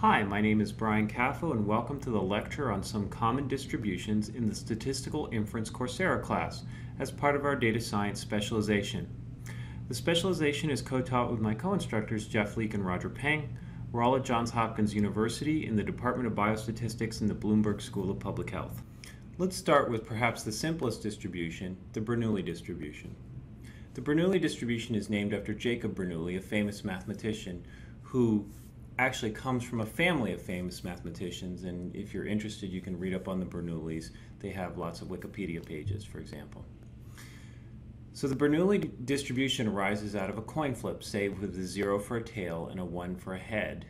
Hi, my name is Brian Caffo and welcome to the lecture on some common distributions in the Statistical Inference Coursera class as part of our data science specialization. The specialization is co-taught with my co-instructors Jeff Leek and Roger Peng. We're all at Johns Hopkins University in the Department of Biostatistics in the Bloomberg School of Public Health. Let's start with perhaps the simplest distribution, the Bernoulli distribution. The Bernoulli distribution is named after Jacob Bernoulli, a famous mathematician who actually comes from a family of famous mathematicians. And if you're interested, you can read up on the Bernoullis. They have lots of Wikipedia pages, for example. So the Bernoulli distribution arises out of a coin flip, say with a zero for a tail and a one for a head.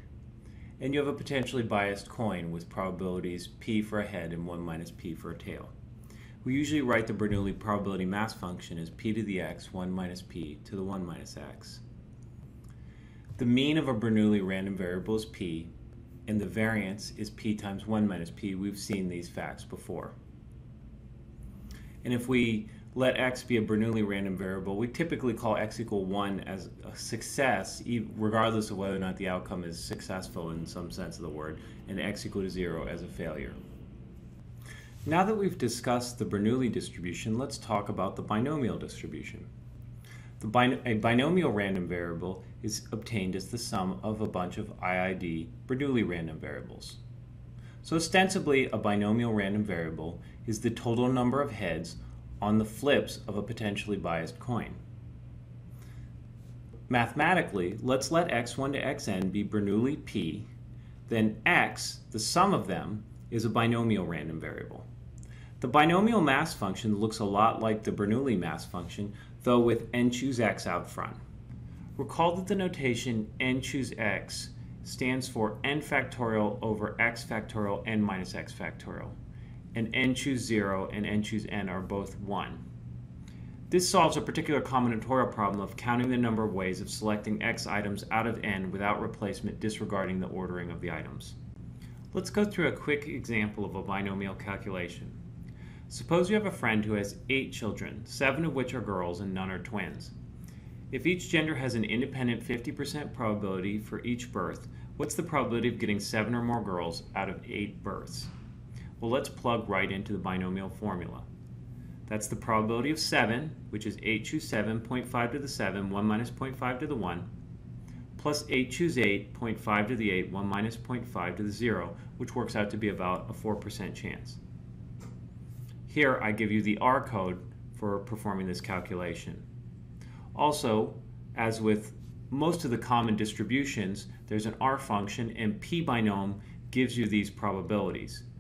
And you have a potentially biased coin with probabilities p for a head and 1 minus p for a tail. We usually write the Bernoulli probability mass function as p to the x 1 minus p to the 1 minus x. The mean of a Bernoulli random variable is p, and the variance is p times 1 minus p. We've seen these facts before. And if we let x be a Bernoulli random variable, we typically call x equal 1 as a success, regardless of whether or not the outcome is successful in some sense of the word, and x equal to 0 as a failure. Now that we've discussed the Bernoulli distribution, let's talk about the binomial distribution. Bin a binomial random variable is obtained as the sum of a bunch of IID Bernoulli random variables. So ostensibly, a binomial random variable is the total number of heads on the flips of a potentially biased coin. Mathematically, let's let x1 to xn be Bernoulli p, then x, the sum of them, is a binomial random variable. The binomial mass function looks a lot like the Bernoulli mass function, though with n choose x out front. Recall that the notation n choose x stands for n factorial over x factorial n minus x factorial, and n choose 0 and n choose n are both 1. This solves a particular combinatorial problem of counting the number of ways of selecting x items out of n without replacement disregarding the ordering of the items. Let's go through a quick example of a binomial calculation. Suppose you have a friend who has eight children, seven of which are girls and none are twins. If each gender has an independent 50% probability for each birth, what's the probability of getting seven or more girls out of eight births? Well, let's plug right into the binomial formula. That's the probability of 7, which is 8 choose 7, 0.5 to the 7, 1 minus 0.5 to the 1, plus 8 choose 8, 0.5 to the 8, 1 minus 0.5 to the 0, which works out to be about a 4% chance. Here I give you the R code for performing this calculation. Also, as with most of the common distributions, there's an R function and P binom gives you these probabilities.